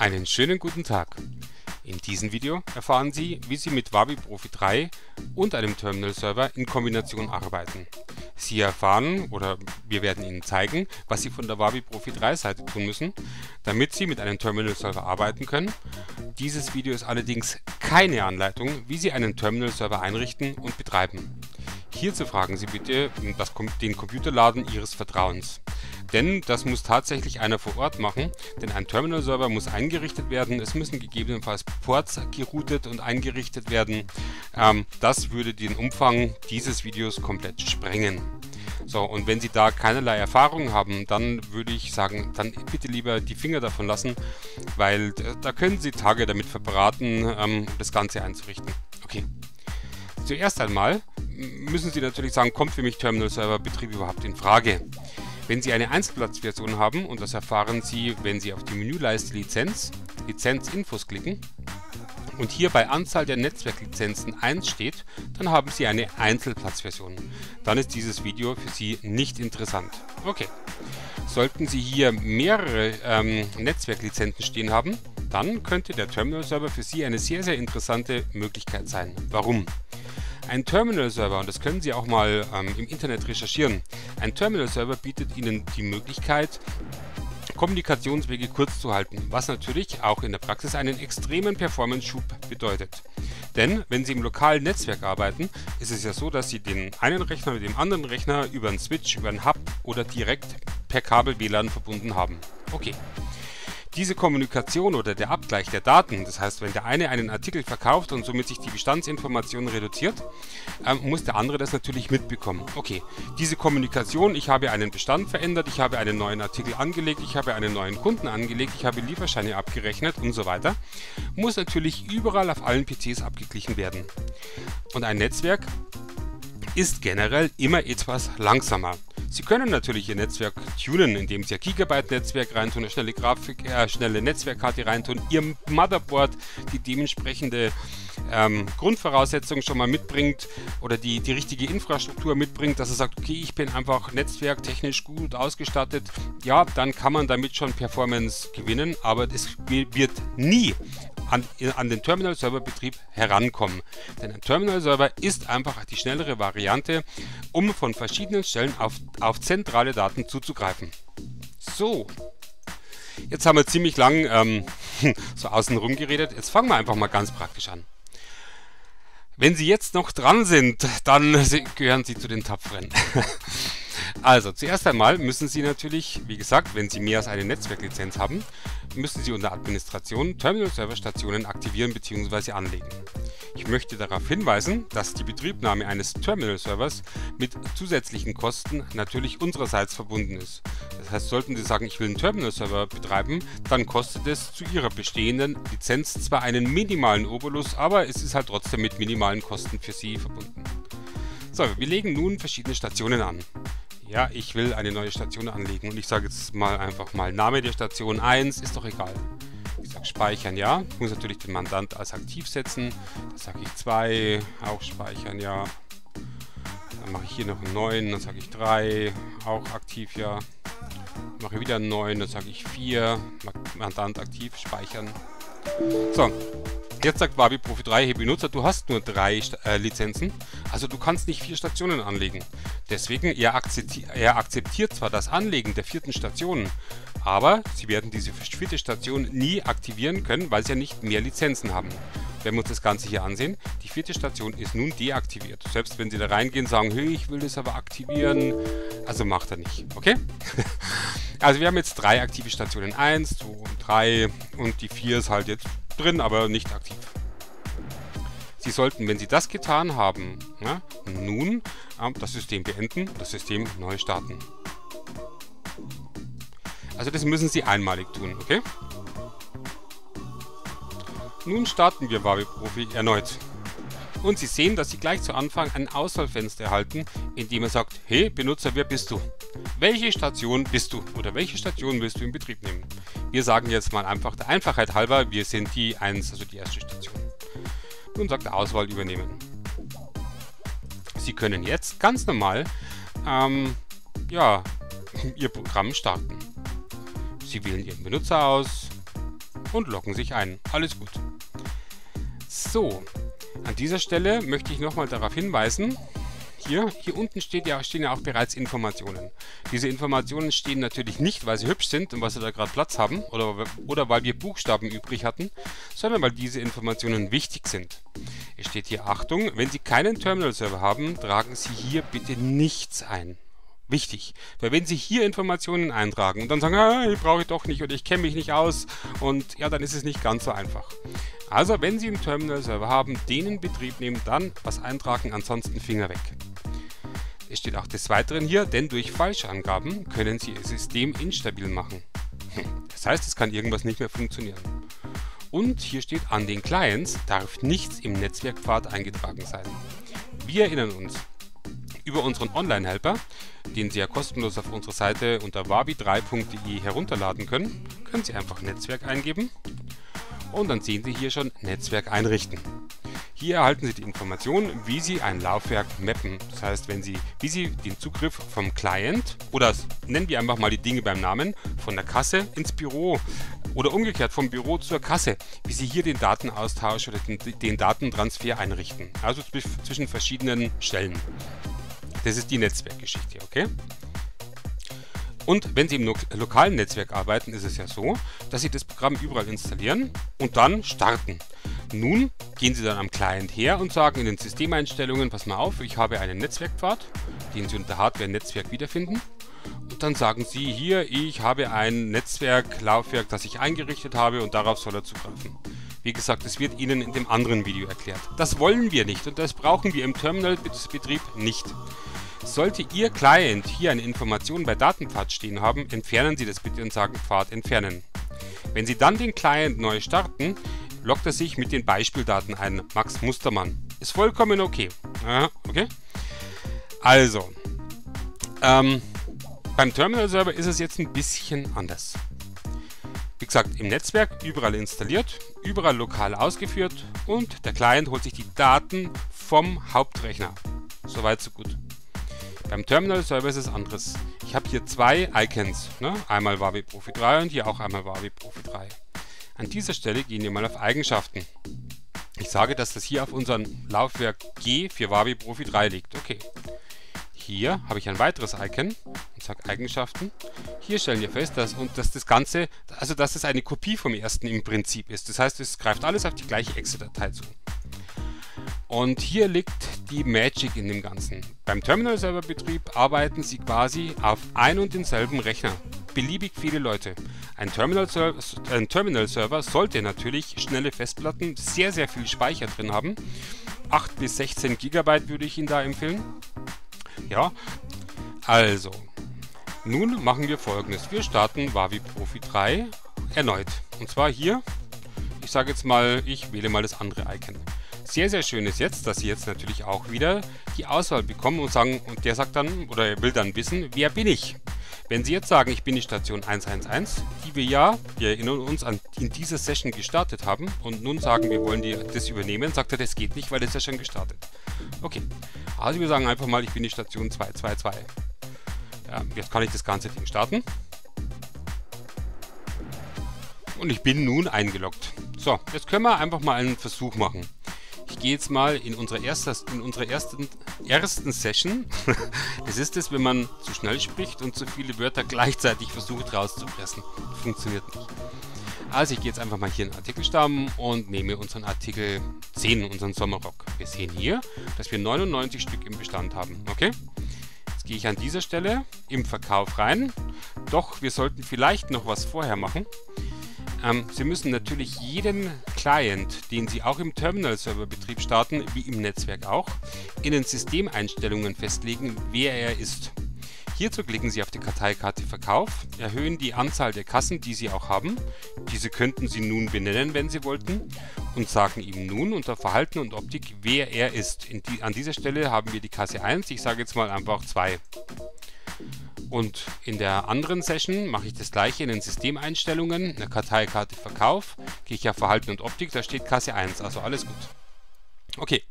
Einen schönen guten Tag. In diesem Video erfahren Sie, wie Sie mit Wabi Profi 3 und einem Terminal Server in Kombination arbeiten. Sie erfahren oder wir werden Ihnen zeigen, was Sie von der Wabi Profi 3 Seite tun müssen, damit Sie mit einem Terminal Server arbeiten können. Dieses Video ist allerdings keine Anleitung, wie Sie einen Terminal Server einrichten und betreiben. Hierzu fragen Sie bitte den Computerladen Ihres Vertrauens. Denn das muss tatsächlich einer vor Ort machen, denn ein Terminal-Server muss eingerichtet werden, es müssen gegebenenfalls Ports geroutet und eingerichtet werden. Ähm, das würde den Umfang dieses Videos komplett sprengen. So, und wenn Sie da keinerlei Erfahrung haben, dann würde ich sagen, dann bitte lieber die Finger davon lassen, weil da können Sie Tage damit verbraten, ähm, das Ganze einzurichten. Okay. Zuerst einmal müssen Sie natürlich sagen, kommt für mich Terminal-Server-Betrieb überhaupt in Frage? Wenn Sie eine Einzelplatzversion haben, und das erfahren Sie, wenn Sie auf die Menüleiste Lizenz, Lizenzinfos klicken, und hier bei Anzahl der Netzwerklizenzen 1 steht, dann haben Sie eine Einzelplatzversion. Dann ist dieses Video für Sie nicht interessant. Okay. Sollten Sie hier mehrere ähm, Netzwerklizenzen stehen haben, dann könnte der Terminal-Server für Sie eine sehr, sehr interessante Möglichkeit sein. Warum? Ein Terminal-Server, und das können Sie auch mal ähm, im Internet recherchieren, ein Terminal-Server bietet Ihnen die Möglichkeit, Kommunikationswege kurz zu halten, was natürlich auch in der Praxis einen extremen Performance-Schub bedeutet. Denn wenn Sie im lokalen Netzwerk arbeiten, ist es ja so, dass Sie den einen Rechner mit dem anderen Rechner über einen Switch, über einen Hub oder direkt per Kabel WLAN verbunden haben. Okay. Diese Kommunikation oder der Abgleich der Daten, das heißt, wenn der eine einen Artikel verkauft und somit sich die Bestandsinformation reduziert, ähm, muss der andere das natürlich mitbekommen. Okay, diese Kommunikation, ich habe einen Bestand verändert, ich habe einen neuen Artikel angelegt, ich habe einen neuen Kunden angelegt, ich habe Lieferscheine abgerechnet und so weiter, muss natürlich überall auf allen PCs abgeglichen werden. Und ein Netzwerk ist generell immer etwas langsamer. Sie können natürlich Ihr Netzwerk tunen, indem Sie ein Gigabyte-Netzwerk reintun, eine schnelle Grafik, äh, schnelle Netzwerkkarte reintun, Ihr Motherboard die dementsprechende ähm, Grundvoraussetzung schon mal mitbringt oder die, die richtige Infrastruktur mitbringt, dass er sagt, okay, ich bin einfach netzwerktechnisch gut ausgestattet, ja, dann kann man damit schon Performance gewinnen, aber das wird nie an, an den Terminal-Server-Betrieb herankommen. Denn ein Terminal-Server ist einfach die schnellere Variante, um von verschiedenen Stellen auf, auf zentrale Daten zuzugreifen. So, jetzt haben wir ziemlich lang ähm, so außen geredet. Jetzt fangen wir einfach mal ganz praktisch an. Wenn Sie jetzt noch dran sind, dann gehören Sie zu den Tapferen. Also, zuerst einmal müssen Sie natürlich, wie gesagt, wenn Sie mehr als eine Netzwerklizenz haben, müssen Sie unter Administration Terminal-Server-Stationen aktivieren bzw. anlegen. Ich möchte darauf hinweisen, dass die Betriebnahme eines Terminal-Servers mit zusätzlichen Kosten natürlich unsererseits verbunden ist. Das heißt, sollten Sie sagen, ich will einen Terminal-Server betreiben, dann kostet es zu Ihrer bestehenden Lizenz zwar einen minimalen Obolus, aber es ist halt trotzdem mit minimalen Kosten für Sie verbunden. So, wir legen nun verschiedene Stationen an ja, ich will eine neue Station anlegen und ich sage jetzt mal einfach mal Name der Station 1, ist doch egal. Ich sage speichern, ja. Ich muss natürlich den Mandant als aktiv setzen. Da sage ich 2, auch speichern, ja. Dann mache ich hier noch einen neuen, dann sage ich 3, auch aktiv, ja. Mache wieder einen neuen, dann sage ich 4, Mandant aktiv, speichern. So, Jetzt sagt Wabi Profi 3, hey Benutzer, du hast nur drei äh, Lizenzen, also du kannst nicht vier Stationen anlegen. Deswegen, er, akzepti er akzeptiert zwar das Anlegen der vierten Station, aber sie werden diese vierte Station nie aktivieren können, weil sie ja nicht mehr Lizenzen haben. Wenn wir uns das Ganze hier ansehen, die vierte Station ist nun deaktiviert. Selbst wenn Sie da reingehen und sagen, hey, ich will das aber aktivieren, also macht er nicht, okay? also wir haben jetzt drei aktive Stationen, 1, 2 und 3 und die 4 ist halt jetzt drin, aber nicht aktiv. Sie sollten, wenn Sie das getan haben, ja, nun äh, das System beenden, das System neu starten. Also das müssen Sie einmalig tun, okay? Nun starten wir Wabi Profi erneut. Und Sie sehen, dass Sie gleich zu Anfang ein Auswahlfenster erhalten, in dem er sagt, hey Benutzer, wer bist du? Welche Station bist du oder welche Station willst du in Betrieb nehmen? Wir sagen jetzt mal einfach der Einfachheit halber, wir sind die 1, also die erste Station. Nun sagt er Auswahl übernehmen. Sie können jetzt ganz normal ähm, ja, Ihr Programm starten. Sie wählen Ihren Benutzer aus, und loggen sich ein. Alles gut. So, an dieser Stelle möchte ich nochmal darauf hinweisen, hier, hier unten ja, stehen ja auch bereits Informationen. Diese Informationen stehen natürlich nicht, weil sie hübsch sind und weil sie da gerade Platz haben oder, oder weil wir Buchstaben übrig hatten, sondern weil diese Informationen wichtig sind. Es steht hier Achtung, wenn Sie keinen Terminal-Server haben, tragen Sie hier bitte nichts ein. Wichtig, weil wenn Sie hier Informationen eintragen und dann sagen, ah, ich brauche ich doch nicht oder ich kenne mich nicht aus und ja, dann ist es nicht ganz so einfach. Also, wenn Sie einen Terminal-Server haben, den in Betrieb nehmen, dann was eintragen, ansonsten Finger weg. Es steht auch des Weiteren hier, denn durch Falschangaben können Sie Ihr System instabil machen. Das heißt, es kann irgendwas nicht mehr funktionieren. Und hier steht, an den Clients darf nichts im Netzwerkpfad eingetragen sein. Wir erinnern uns, über unseren Online-Helper, den Sie ja kostenlos auf unserer Seite unter wabi3.de herunterladen können, können Sie einfach Netzwerk eingeben und dann sehen Sie hier schon Netzwerk einrichten. Hier erhalten Sie die Information, wie Sie ein Laufwerk mappen. Das heißt, wenn Sie, wie Sie den Zugriff vom Client oder nennen wir einfach mal die Dinge beim Namen, von der Kasse ins Büro oder umgekehrt vom Büro zur Kasse, wie Sie hier den Datenaustausch oder den, den Datentransfer einrichten. Also zwischen verschiedenen Stellen. Das ist die Netzwerkgeschichte, okay? Und wenn Sie im lo lokalen Netzwerk arbeiten, ist es ja so, dass Sie das Programm überall installieren und dann starten. Nun gehen Sie dann am Client her und sagen in den Systemeinstellungen, pass mal auf, ich habe einen Netzwerkpfad, den Sie unter Hardware-Netzwerk wiederfinden. Und dann sagen Sie hier, ich habe ein Netzwerklaufwerk, das ich eingerichtet habe und darauf soll er zugreifen. Wie gesagt, das wird Ihnen in dem anderen Video erklärt. Das wollen wir nicht und das brauchen wir im Terminalbetrieb nicht. Sollte Ihr Client hier eine Information bei Datenpfad stehen haben, entfernen Sie das bitte und sagen Pfad entfernen. Wenn Sie dann den Client neu starten, loggt er sich mit den Beispieldaten ein. Max Mustermann. Ist vollkommen okay. Ja, okay? Also, ähm, beim Terminal-Server ist es jetzt ein bisschen anders. Wie gesagt, im Netzwerk überall installiert, überall lokal ausgeführt und der Client holt sich die Daten vom Hauptrechner. Soweit, so gut. Beim Terminal-Server ist es anderes. Ich habe hier zwei Icons. Ne? Einmal Wavi Profi 3 und hier auch einmal Wavi Profi 3. An dieser Stelle gehen wir mal auf Eigenschaften. Ich sage, dass das hier auf unserem Laufwerk G für Wavi Profi 3 liegt. Okay. Hier habe ich ein weiteres Icon und sage Eigenschaften. Hier stellen wir fest, dass, und dass das Ganze, also dass es eine Kopie vom ersten im Prinzip ist. Das heißt, es greift alles auf die gleiche Exe-Datei zu. Und hier liegt die Magic in dem Ganzen. Beim Terminal-Server-Betrieb arbeiten Sie quasi auf ein und denselben Rechner. Beliebig viele Leute. Ein Terminal-Server Terminal sollte natürlich schnelle Festplatten, sehr, sehr viel Speicher drin haben. 8 bis 16 GB würde ich Ihnen da empfehlen. Ja, also, nun machen wir folgendes. Wir starten Wavi Profi 3 erneut. Und zwar hier, ich sage jetzt mal, ich wähle mal das andere Icon. Sehr, sehr schön ist jetzt, dass Sie jetzt natürlich auch wieder die Auswahl bekommen und sagen, und der sagt dann, oder er will dann wissen, wer bin ich? Wenn Sie jetzt sagen, ich bin die Station 111, die wir ja, wir erinnern uns, an, in dieser Session gestartet haben und nun sagen, wir wollen die, das übernehmen, sagt er, das geht nicht, weil das ist ja schon gestartet. Okay, also wir sagen einfach mal, ich bin die Station 222. Ja, jetzt kann ich das ganze Ding starten. Und ich bin nun eingeloggt. So, jetzt können wir einfach mal einen Versuch machen. Ich gehe jetzt mal in unsere, erste, in unsere ersten, ersten Session. das ist es, wenn man zu schnell spricht und zu viele Wörter gleichzeitig versucht rauszupressen. Funktioniert nicht. Also ich gehe jetzt einfach mal hier in Artikelstamm und nehme unseren Artikel 10, unseren Sommerrock. Wir sehen hier, dass wir 99 Stück im Bestand haben. Okay? Jetzt gehe ich an dieser Stelle im Verkauf rein. Doch, wir sollten vielleicht noch was vorher machen. Ähm, Sie müssen natürlich jeden Client, den Sie auch im Terminal-Server-Betrieb starten, wie im Netzwerk auch, in den Systemeinstellungen festlegen, wer er ist. Hierzu klicken Sie auf die Karteikarte Verkauf, erhöhen die Anzahl der Kassen, die Sie auch haben. Diese könnten Sie nun benennen, wenn Sie wollten, und sagen ihm nun unter Verhalten und Optik, wer er ist. Die, an dieser Stelle haben wir die Kasse 1, ich sage jetzt mal einfach 2. Und in der anderen Session mache ich das gleiche in den Systemeinstellungen, in der Karteikarte Verkauf, gehe ich auf Verhalten und Optik, da steht Kasse 1, also alles gut. Okay,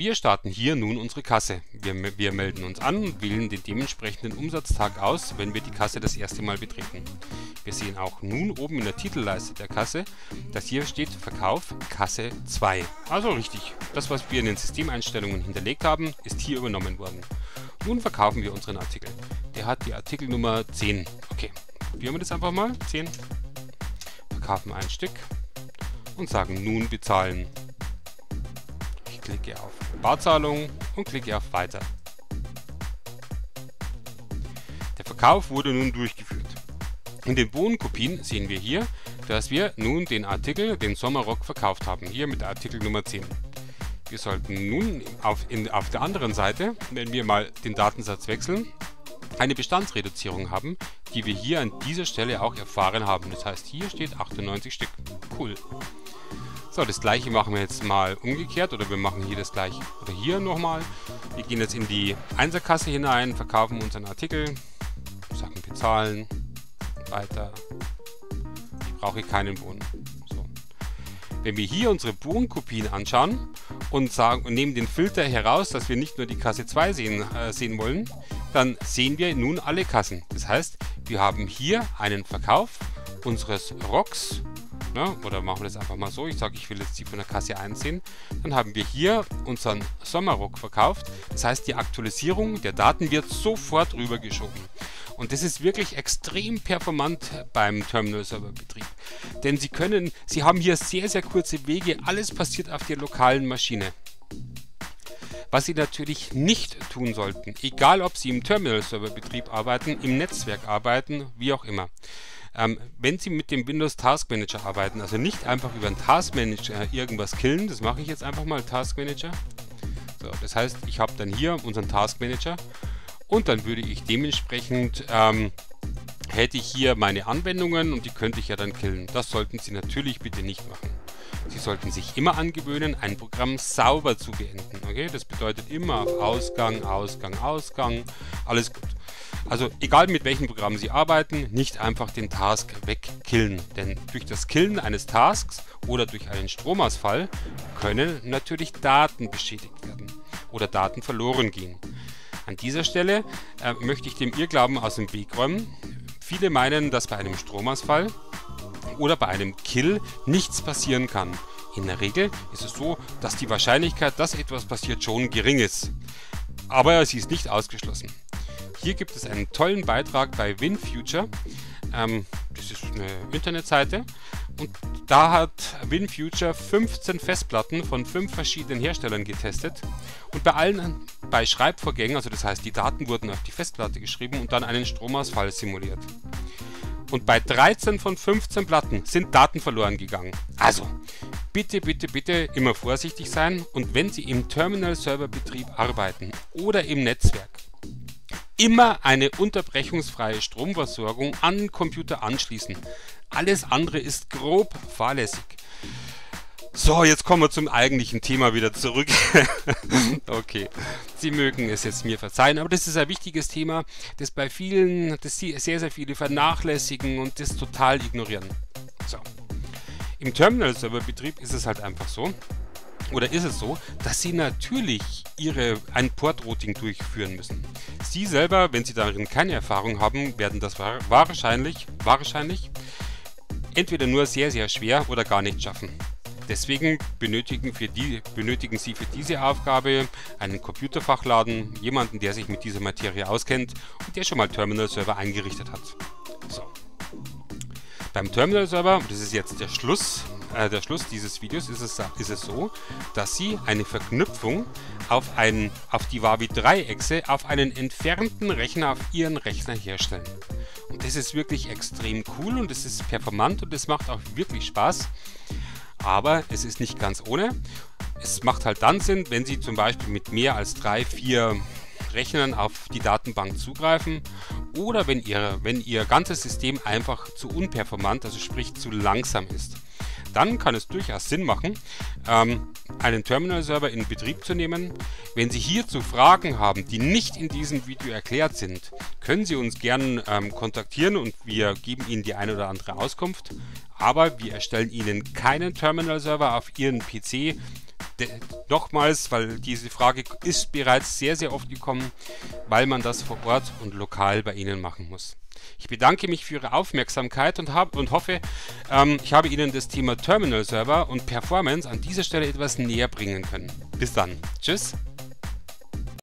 Wir starten hier nun unsere Kasse. Wir, wir, melden uns an und wählen den dementsprechenden Umsatztag aus, wenn wir die Kasse das erste Mal betreten. Wir sehen auch nun oben in der Titelleiste der Kasse, dass hier steht Verkauf Kasse 2. Also richtig, das was wir in den Systemeinstellungen hinterlegt haben, ist hier übernommen worden. Nun verkaufen wir unseren Artikel. Der hat die Artikelnummer 10. Okay, probieren wir das einfach mal. 10. Verkaufen ein Stück und sagen nun bezahlen. Ich klicke auf Barzahlung und klicke auf Weiter. Der Verkauf wurde nun durchgeführt. In den Bohnenkopien sehen wir hier, dass wir nun den Artikel, den Sommerrock, verkauft haben. Hier mit Artikel Nummer 10. Wir sollten nun auf, in, auf der anderen Seite, wenn wir mal den Datensatz wechseln, eine Bestandsreduzierung haben, die wir hier an dieser Stelle auch erfahren haben. Das heißt, hier steht 98 Stück. Cool. So, das gleiche machen wir jetzt mal umgekehrt oder wir machen hier das gleiche oder hier nochmal. Wir gehen jetzt in die Einserkasse hinein, verkaufen unseren Artikel, sagen bezahlen, weiter. Ich brauche keinen Bohnen. So. Wenn wir hier unsere Bohnenkopien anschauen und, sagen, und nehmen den Filter heraus, dass wir nicht nur die Kasse 2 sehen, äh, sehen wollen, dann sehen wir nun alle Kassen. Das heißt, wir haben hier einen Verkauf unseres Rocks Ne? Oder machen wir das einfach mal so. Ich sage, ich will jetzt die von der Kasse 1 sehen. Dann haben wir hier unseren Sommerrock verkauft. Das heißt, die Aktualisierung der Daten wird sofort rübergeschoben. Und das ist wirklich extrem performant beim Terminal-Server-Betrieb. Denn Sie können, Sie haben hier sehr, sehr kurze Wege. Alles passiert auf der lokalen Maschine. Was Sie natürlich nicht tun sollten, egal ob Sie im Terminal-Server-Betrieb arbeiten, im Netzwerk arbeiten, wie auch immer. Ähm, wenn Sie mit dem Windows Task Manager arbeiten, also nicht einfach über einen Task Manager irgendwas killen, das mache ich jetzt einfach mal Task Manager. So, das heißt, ich habe dann hier unseren Task Manager und dann würde ich dementsprechend, ähm, hätte ich hier meine Anwendungen und die könnte ich ja dann killen. Das sollten Sie natürlich bitte nicht machen. Sie sollten sich immer angewöhnen, ein Programm sauber zu beenden. Okay? Das bedeutet immer auf Ausgang, Ausgang, Ausgang. Alles. Also egal mit welchem Programm Sie arbeiten, nicht einfach den Task wegkillen. Denn durch das Killen eines Tasks oder durch einen Stromausfall können natürlich Daten beschädigt werden oder Daten verloren gehen. An dieser Stelle äh, möchte ich dem Irrglauben aus dem Weg räumen. Viele meinen, dass bei einem Stromausfall oder bei einem Kill nichts passieren kann. In der Regel ist es so, dass die Wahrscheinlichkeit, dass etwas passiert, schon gering ist. Aber sie ist nicht ausgeschlossen. Hier gibt es einen tollen Beitrag bei WinFuture. Ähm, das ist eine Internetseite und da hat WinFuture 15 Festplatten von fünf verschiedenen Herstellern getestet und bei allen bei Schreibvorgängen, also das heißt die Daten wurden auf die Festplatte geschrieben und dann einen Stromausfall simuliert. Und bei 13 von 15 Platten sind Daten verloren gegangen. Also, bitte, bitte, bitte immer vorsichtig sein und wenn Sie im Terminal-Server-Betrieb arbeiten oder im Netzwerk, immer eine unterbrechungsfreie Stromversorgung an den Computer anschließen. Alles andere ist grob fahrlässig. So, jetzt kommen wir zum eigentlichen Thema wieder zurück. okay, Sie mögen es jetzt mir verzeihen, aber das ist ein wichtiges Thema, das bei vielen, das sehr, sehr viele vernachlässigen und das total ignorieren. So. Im Terminal-Server-Betrieb ist es halt einfach so, oder ist es so, dass Sie natürlich Ihre, ein Port-Routing durchführen müssen. Sie selber, wenn Sie darin keine Erfahrung haben, werden das wahrscheinlich, wahrscheinlich entweder nur sehr, sehr schwer oder gar nicht schaffen. Deswegen benötigen, die, benötigen Sie für diese Aufgabe einen Computerfachladen, jemanden, der sich mit dieser Materie auskennt und der schon mal Terminal-Server eingerichtet hat. So. Beim Terminal-Server, das ist jetzt der Schluss, äh, der Schluss dieses Videos, ist es, ist es so, dass Sie eine Verknüpfung auf, einen, auf die Wavi 3-Echse auf einen entfernten Rechner auf Ihren Rechner herstellen. Und das ist wirklich extrem cool und es ist performant und es macht auch wirklich Spaß aber es ist nicht ganz ohne. Es macht halt dann Sinn, wenn Sie zum Beispiel mit mehr als drei, vier Rechnern auf die Datenbank zugreifen oder wenn ihr, wenn Ihr ganzes System einfach zu unperformant, also sprich zu langsam ist. Dann kann es durchaus Sinn machen, ähm, einen Terminal-Server in Betrieb zu nehmen. Wenn Sie hierzu Fragen haben, die nicht in diesem Video erklärt sind, können Sie uns gerne ähm, kontaktieren und wir geben Ihnen die eine oder andere Auskunft. Aber wir erstellen Ihnen keinen Terminal-Server auf Ihren PC nochmals, weil diese Frage ist bereits sehr, sehr oft gekommen, weil man das vor Ort und lokal bei Ihnen machen muss. Ich bedanke mich für Ihre Aufmerksamkeit und, hab, und hoffe, ähm, ich habe Ihnen das Thema Terminal Server und Performance an dieser Stelle etwas näher bringen können. Bis dann. Tschüss.